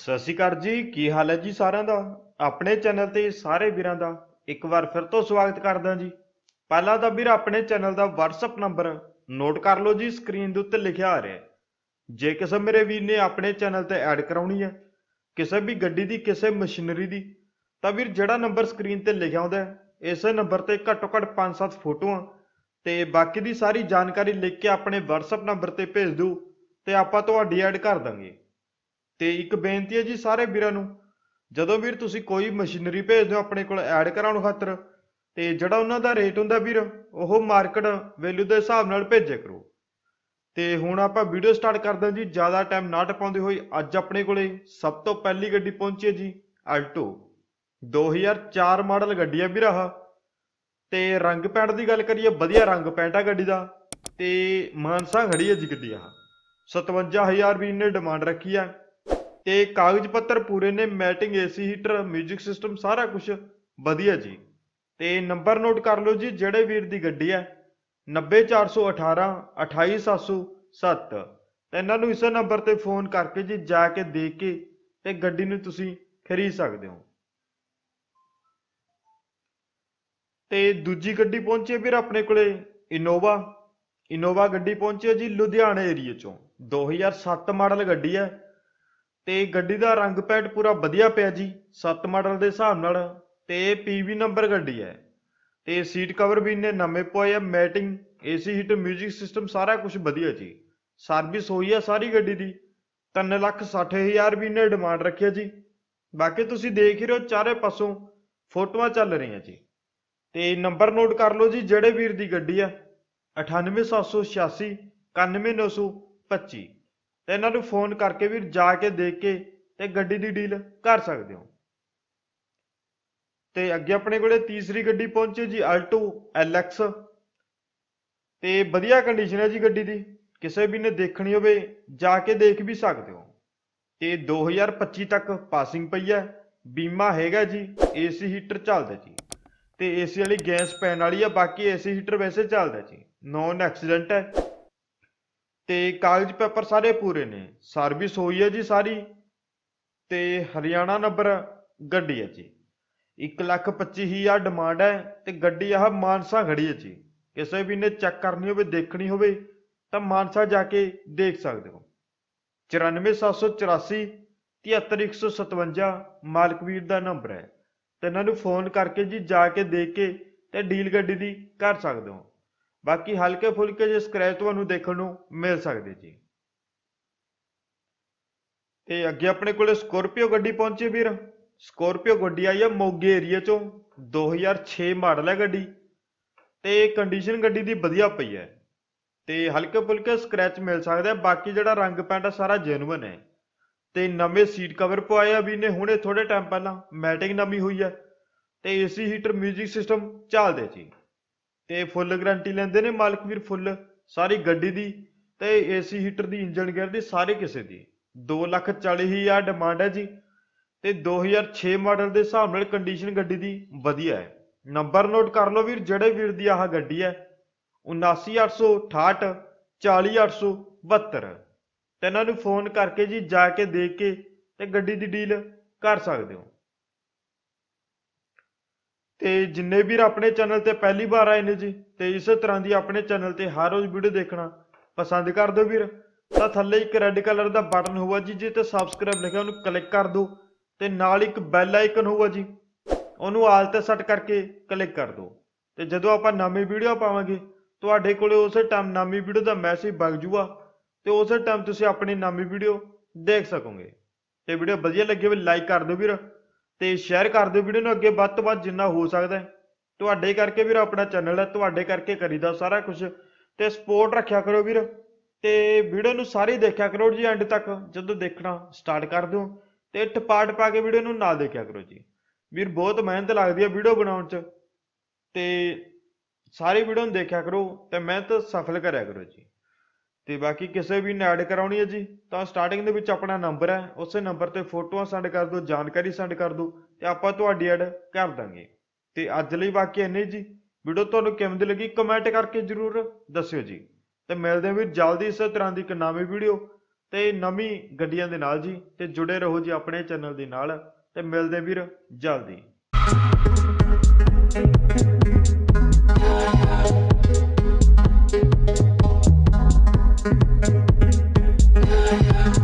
ਸਤਿ ਸ਼੍ਰੀ ਅਕਾਲ ਜੀ ਕੀ ਹਾਲ ਹੈ ਜੀ ਸਾਰਿਆਂ ਦਾ? ਆਪਣੇ ਚੈਨਲ ਤੇ ਸਾਰੇ ਵੀਰਾਂ ਦਾ ਇੱਕ ਵਾਰ ਫਿਰ ਤੋਂ ਸਵਾਗਤ ਕਰਦਾ ਜੀ। ਪਹਿਲਾਂ ਤਾਂ ਵੀਰ ਆਪਣੇ ਚੈਨਲ ਦਾ WhatsApp ਨੰਬਰ ਨੋਟ ਕਰ ਲਓ ਜੀ ਸਕਰੀਨ ਦੇ ਉੱਤੇ ਲਿਖਿਆ ਆ ਰਿਹਾ ਜੇ ਕਿਸੇ ਮੇਰੇ ਵੀਰ ਨੇ ਆਪਣੇ ਚੈਨਲ ਤੇ ਐਡ ਕਰਾਉਣੀ ਹੈ ਕਿਸੇ ਵੀ ਗੱਡੀ ਦੀ ਕਿਸੇ ਮਸ਼ੀਨਰੀ ਦੀ ਤਾਂ ਵੀਰ ਜਿਹੜਾ ਨੰਬਰ ਸਕਰੀਨ ਤੇ ਲਿਖਿਆ ਹੁੰਦਾ ਹੈ, ਇਸੇ ਨੰਬਰ ਤੇ ਘੱਟੋ ਘੱਟ 5-7 ਫੋਟੋਆਂ ਤੇ ਬਾਕੀ ਦੀ ਸਾਰੀ ਜਾਣਕਾਰੀ ਲਿਖ ਕੇ ਆਪਣੇ WhatsApp ਨੰਬਰ ਤੇ ਭੇਜ ਦਿਓ ਤੇ ਆਪਾਂ ਤੁਹਾਡੀ ਐਡ ਕਰ ਦਾਂਗੇ। ਤੇ ਇੱਕ ਬੇਨਤੀ ਹੈ ਜੀ ਸਾਰੇ ਵੀਰਾਂ ਨੂੰ, ਜਦੋਂ ਵੀਰ ਤੁਸੀਂ ਕੋਈ ਮਸ਼ੀਨਰੀ ਭੇਜਦੇ ਹੋ ਆਪਣੇ ਕੋਲ ਐਡ ਕਰਾਉਣ ਖਾਤਰ, ਤੇ ਜਿਹੜਾ ਉਹਨਾਂ ਦਾ ਰੇਟ ਹੁੰਦਾ ਵੀਰ, ਉਹ ਮਾਰਕੀਟ ਵੈਲਿਊ ਦੇ ਹਿਸਾਬ ਨਾਲ ਭੇਜਿਆ ਕਰੋ। ਤੇ ਹੁਣ ਆਪਾਂ ਵੀਡੀਓ ਸਟਾਰਟ ਕਰਦੇ ਹਾਂ ਜੀ, ਜ਼ਿਆਦਾ ਟਾਈਮ ਨਾ ਟਪਾਉਂਦੇ ਹੋਏ ਅੱਜ ਆਪਣੇ ਕੋਲੇ ਸਭ ਤੋਂ ਪਹਿਲੀ ਗੱਡੀ ਪਹੁੰਚੀ ਹੈ ਜੀ ਆਲਟੋ 2004 ਮਾਡਲ ਗੱਡੀ ਹੈ ਵੀਰ ਆਹ। ਤੇ ਰੰਗ ਪੈਂਟ ਦੀ ਗੱਲ ਕਰੀਏ, ਵਧੀਆ ਰੰਗ ਪੈਂਟ ਆ ਗੱਡੀ ਦਾ। ਤੇ ਮਾਨਸਾ ਖੜੀ ਹੈ ਜੀ ਗੱਡੀ ਆਹ। 57000 ਵੀ ਇਹਨੇ ਡਿਮਾਂਡ ਰੱਖੀ ਆ ਤੇ ਕਾਗਜ਼ ਪੱਤਰ ਪੂਰੇ ਨੇ, ਮੈਟਿੰਗ, ਏਸੀ, ਹੀਟਰ 뮤직 ਸਿਸਟਮ, ਸਾਰਾ ਕੁਝ ਵਧੀਆ ਜੀ। ਤੇ ਨੰਬਰ ਨੋਟ ਕਰ ਲਓ ਜੀ, ਜਿਹੜੇ ਵੀਰ ਦੀ ਗੱਡੀ ਹੈ 90418 28707 ਤੇ ਇਹਨਾਂ ਨੂੰ ਇਸੇ ਨੰਬਰ ਤੇ ਫੋਨ ਕਰਕੇ ਜੀ, ਜਾ ਕੇ ਦੇਖ ਕੇ ਤੇ ਗੱਡੀ ਨੂੰ ਤੁਸੀਂ ਖਰੀਦ ਸਕਦੇ ਹੋ। ਤੇ ਦੂਜੀ ਗੱਡੀ ਪਹੁੰਚੀ ਵੀਰ ਆਪਣੇ ਕੋਲੇ, ਇਨੋਵਾ। ਇਨੋਵਾ ਗੱਡੀ ਪਹੁੰਚੀ ਹੈ ਜੀ, ਲੁਧਿਆਣਾ ਏਰੀਆ ਚੋਂ। 2007 ਮਾਡਲ ਗੱਡੀ ਹੈ। ਤੇ ਗੱਡੀ ਦਾ ਰੰਗ ਪੈਂਟ ਪੂਰਾ ਵਧੀਆ ਪਿਆ ਜੀ 7 ਮਾਡਲ ਦੇ ਹਿਸਾਬ ਨਾਲ ਤੇ ਪੀਵੀ ਨੰਬਰ ਗੱਡੀ ਹੈ। ਤੇ ਸੀਟ ਕਵਰ ਵੀ ਇਹਨੇ ਨਵੇਂ ਪਵਾਏ ਆ, ਮੈਟਿੰਗ, ਏਸੀ ਹੀਟ 뮤직 ਸਿਸਟਮ ਸਾਰਾ ਕੁਝ ਵਧੀਆ ਜੀ। ਸਰਵਿਸ ਹੋਈ ਆ ਸਾਰੀ ਗੱਡੀ ਦੀ। 360000 ਵੀ ਇਹਨੇ ਡਿਮਾਂਡ ਰੱਖਿਆ ਜੀ। ਬਾਕੀ ਤੁਸੀਂ ਦੇਖ ਹੀ ਰਹੇ ਹੋ, ਚਾਰੇ ਪਾਸੋਂ ਫੋਟੋਆਂ ਚੱਲ ਰਹੀਆਂ ਜੀ। ਤੇ ਨੰਬਰ ਨੋਟ ਕਰ ਲਓ ਜੀ, ਜਿਹੜੇ ਵੀਰ ਦੀ ਗੱਡੀ ਆ 98786 91925 ਤੇ ਇਹਨਾਂ ਨੂੰ ਫੋਨ ਕਰਕੇ ਵੀਰ ਜਾ ਕੇ ਦੇਖ ਕੇ ਤੇ ਗੱਡੀ ਦੀ ਡੀਲ ਕਰ ਸਕਦੇ ਹੋ। ਤੇ ਅੱਗੇ ਆਪਣੇ ਕੋਲੇ ਤੀਸਰੀ ਗੱਡੀ ਪਹੁੰਚੀ ਜੀ ਆਲਟੋ LX ਤੇ ਵਧੀਆ ਕੰਡੀਸ਼ਨ ਹੈ ਜੀ ਗੱਡੀ ਦੀ। ਕਿਸੇ ਵੀ ਨੇ ਦੇਖਣੀ ਹੋਵੇ, ਜਾ ਕੇ ਦੇਖ ਵੀ ਸਕਦੇ ਹੋ। ਤੇ 2025 ਤੱਕ ਪਾਸਿੰਗ ਪਈ ਹੈ। ਬੀਮਾ ਹੈਗਾ ਜੀ, ਏਸੀ ਹੀਟਰ ਚੱਲਦਾ ਜੀ। ਤੇ ਏਸੀ ਵਾਲੀ ਗੈਸ ਪੈਣ ਵਾਲੀ ਆ, ਬਾਕੀ ਏਸੀ ਹੀਟਰ ਵੈਸੇ ਚੱਲਦਾ ਜੀ। ਨੌਨ ਐਕਸੀਡੈਂਟ ਹੈ। ਤੇ ਕਾਗਜ਼ ਪੇਪਰ ਸਾਰੇ ਪੂਰੇ ਨੇ। ਸਰਵਿਸ ਹੋਈ ਹੈ ਜੀ ਸਾਰੀ। ਤੇ ਹਰਿਆਣਾ ਨੰਬਰ ਗੱਡੀ ਹੈ ਜੀ। 125000 ਡਿਮਾਂਡ ਹੈ ਤੇ ਗੱਡੀ ਆਹ ਮਾਨਸਾ ਖੜੀ ਹੈ ਜੀ। ਕਿਸੇ ਵੀ ਨੇ ਚੈੱਕ ਕਰਨੀ ਹੋਵੇ, ਦੇਖਣੀ ਹੋਵੇ, ਤਾਂ ਮਾਨਸਾ ਜਾ ਕੇ ਦੇਖ ਸਕਦੇ ਹੋ। 94784 73157 ਮਾਲਕਵੀਰ ਦਾ ਨੰਬਰ ਹੈ। ਤੇ ਇਹਨਾਂ ਨੂੰ ਫੋਨ ਕਰਕੇ ਜੀ ਜਾ ਕੇ ਦੇਖ ਕੇ ਤੇ ਡੀਲ ਗੱਡੀ ਦੀ ਕਰ ਸਕਦੇ ਹੋ। ਬਾਕੀ ਹਲਕੇ ਫੁਲਕੇ ਜੇ ਸਕ੍ਰੈਚ ਤੁਹਾਨੂੰ ਦੇਖਣ ਨੂੰ ਮਿਲ ਸਕਦੇ ਜੀ। ਤੇ ਅੱਗੇ ਆਪਣੇ ਕੋਲੇ ਸਕੋਰਪੀਓ ਗੱਡੀ ਪਹੁੰਚੀ ਵੀਰ। ਸਕੋਰਪੀਓ ਗੱਡੀ ਆਈ ਹੈ ਮੋਗੇ ਏਰੀਆ ਚੋਂ 2006 ਮਾਡਲ ਹੈ ਗੱਡੀ। ਤੇ ਕੰਡੀਸ਼ਨ ਗੱਡੀ ਦੀ ਵਧੀਆ ਪਈ ਹੈ। ਤੇ ਹਲਕੇ ਫੁਲਕੇ ਸਕ੍ਰੈਚ ਮਿਲ ਸਕਦਾ ਬਾਕੀ ਜਿਹੜਾ ਰੰਗ ਪੈਂਟ ਆ ਸਾਰਾ ਜੈਨੂਇਨ ਹੈ। ਤੇ ਨਵੇਂ ਸੀਟ ਕਵਰ ਪਵਾਏ ਆ ਵੀ ਨੇ, ਹੁਣੇ ਥੋੜੇ ਟਾਈਮ ਪਹਿਲਾਂ ਮੈਟਿੰਗ ਨਵੀਂ ਹੋਈ ਹੈ। ਤੇ ਏਸੀ ਹੀਟਰ 뮤직 ਸਿਸਟਮ ਚੱਲਦੇ ਜੀ। ਤੇ ਫੁੱਲ ਗਾਰੰਟੀ ਲੈਂਦੇ ਨੇ ਮਾਲਕ ਵੀਰ ਫੁੱਲ, ਸਾਰੀ ਗੱਡੀ ਦੀ ਤੇ ਏਸੀ ਹੀਟਰ ਦੀ ਇੰਜਨ ਗੇਅਰ ਦੀ, ਸਾਰੇ ਕਿਸੇ ਦੀ। 240000 ਡਿਮਾਂਡ ਹੈ ਜੀ ਤੇ 2006 ਮਾਡਲ ਦੇ ਹਿਸਾਬ ਨਾਲ ਕੰਡੀਸ਼ਨ ਗੱਡੀ ਦੀ ਵਧੀਆ ਹੈ। ਨੰਬਰ ਨੋਟ ਕਰ ਲਓ ਵੀਰ, ਜਿਹੜੇ ਵੀਰ ਦੀ ਆਹ ਗੱਡੀ ਹੈ 79868 40872 ਤੇ ਇਹਨਾਂ ਨੂੰ ਫੋਨ ਕਰਕੇ ਜੀ ਜਾ ਕੇ ਦੇਖ ਕੇ ਤੇ ਗੱਡੀ ਦੀ ਡੀਲ ਕਰ ਸਕਦੇ ਹੋ। ਤੇ ਜਿੰਨੇ ਵੀਰ ਆਪਣੇ ਚੈਨਲ ਤੇ ਪਹਿਲੀ ਵਾਰ ਆਏ ਨੇ ਜੀ, ਤੇ ਇਸੇ ਤਰ੍ਹਾਂ ਦੀ ਆਪਣੇ ਚੈਨਲ ਤੇ ਹਰ ਰੋਜ਼ ਵੀਡੀਓ ਦੇਖਣਾ ਪਸੰਦ ਕਰ ਦਿਓ ਵੀਰ। ਤਾਂ ਥੱਲੇ ਇੱਕ ਰੈੱਡ ਕਲਰ ਦਾ ਬਟਨ ਹੋਊਗਾ ਜੀ ਜਿੱਤੇ ਸਬਸਕ੍ਰਾਈਬ ਲਿਖਿਆ ਉਹਨੂੰ ਕਲਿੱਕ ਕਰ ਦਿਓ ਤੇ ਨਾਲ ਇੱਕ ਬੈਲ ਆਈਕਨ ਹੋਊਗਾ ਜੀ, ਉਹਨੂੰ ਆਲ ਤੇ ਸੈੱਟ ਕਰਕੇ ਕਲਿੱਕ ਕਰ ਦਿਓ। ਤੇ ਜਦੋਂ ਆਪਾਂ ਨਵੀਂ ਵੀਡੀਓ ਪਾਵਾਂਗੇ, ਤੁਹਾਡੇ ਕੋਲੇ ਉਸੇ ਟਾਈਮ ਨਵੀਂ ਵੀਡੀਓ ਦਾ ਮੈਸੇਜ ਵਗ ਜੂਗਾ ਤੇ ਉਸੇ ਟਾਈਮ ਤੁਸੀਂ ਆਪਣੀ ਨਵੀਂ ਵੀਡੀਓ ਦੇਖ ਸਕੋਗੇ। ਤੇ ਵੀਡੀਓ ਵਧੀਆ ਲੱਗੇ ਵੀ ਲਾਈਕ ਕਰ ਦਿਓ ਵੀਰ। ਤੇ ਸ਼ੇਅਰ ਕਰ ਦਿਓ ਵੀਡੀਓ ਨੂੰ ਅੱਗੇ ਵੱਧ ਤੋਂ ਵੱਧ ਜਿੰਨਾ ਹੋ ਸਕਦਾ ਹੈ। ਤੁਹਾਡੇ ਕਰਕੇ ਵੀਰ ਆਪਣਾ ਚੈਨਲ ਹੈ, ਤੁਹਾਡੇ ਕਰਕੇ ਕਰੀਦਾ ਸਾਰਾ ਕੁਝ ਤੇ ਸਪੋਰਟ ਰੱਖਿਆ ਕਰੋ ਵੀਰ। ਤੇ ਵੀਡੀਓ ਨੂੰ ਸਾਰੀ ਦੇਖਿਆ ਕਰੋ ਜੀ ਐਂਡ ਤੱਕ, ਜਦੋਂ ਦੇਖਣਾ ਸਟਾਰਟ ਕਰ ਦਿਓ। ਤੇ ਟਪਾਟ ਪਾ ਕੇ ਵੀਡੀਓ ਨੂੰ ਨਾ ਦੇਖਿਆ ਕਰੋ ਜੀ। ਵੀਰ ਬਹੁਤ ਮਿਹਨਤ ਲੱਗਦੀ ਹੈ ਵੀਡੀਓ ਬਣਾਉਣ 'ਚ। ਤੇ ਸਾਰੀ ਵੀਡੀਓ ਨੂੰ ਦੇਖਿਆ ਕਰੋ ਤੇ ਮਿਹਨਤ ਸਫਲ ਕਰਿਆ ਕਰੋ ਜੀ। ਤੇ ਬਾਕੀ ਕਿਸੇ ਵੀ ਨੇ ਐਡ ਕਰਾਉਣੀ ਹੈ ਜੀ, ਤਾਂ ਸਟਾਰਟਿੰਗ ਦੇ ਵਿੱਚ ਆਪਣਾ ਨੰਬਰ ਹੈ, ਉਸੇ ਨੰਬਰ ਤੇ ਫੋਟੋਆਂ ਸੈਂਡ ਕਰ ਦਿਓ, ਜਾਣਕਾਰੀ ਸੈਂਡ ਕਰ ਦਿਓ ਤੇ ਆਪਾਂ ਤੁਹਾਡੀ ਐਡ ਕਰ ਦਾਂਗੇ। ਤੇ ਅੱਜ ਲਈ ਬਾਕੀ ਇੰਨੇ ਜੀ। ਵੀਡੀਓ ਤੁਹਾਨੂੰ ਕਿਵੇਂ ਦੀ ਲੱਗੀ ਕਮੈਂਟ ਕਰਕੇ ਜਰੂਰ ਦੱਸਿਓ ਜੀ। ਤੇ ਮਿਲਦੇ ਹਾਂ ਵੀ ਜਲਦੀ ਇਸੇ ਤਰ੍ਹਾਂ ਦੀ ਇੱਕ ਨਵੀਂ ਵੀਡੀਓ ਤੇ ਨਵੀਂ ਗੱਡੀਆਂ ਦੇ ਨਾਲ ਜੀ। ਤੇ ਜੁੜੇ ਰਹੋ ਜੀ ਆਪਣੇ ਚੈਨਲ ਦੇ ਨਾਲ। ਤੇ ਮਿਲਦੇ ਵੀਰ ਜਲਦੀ। yeah.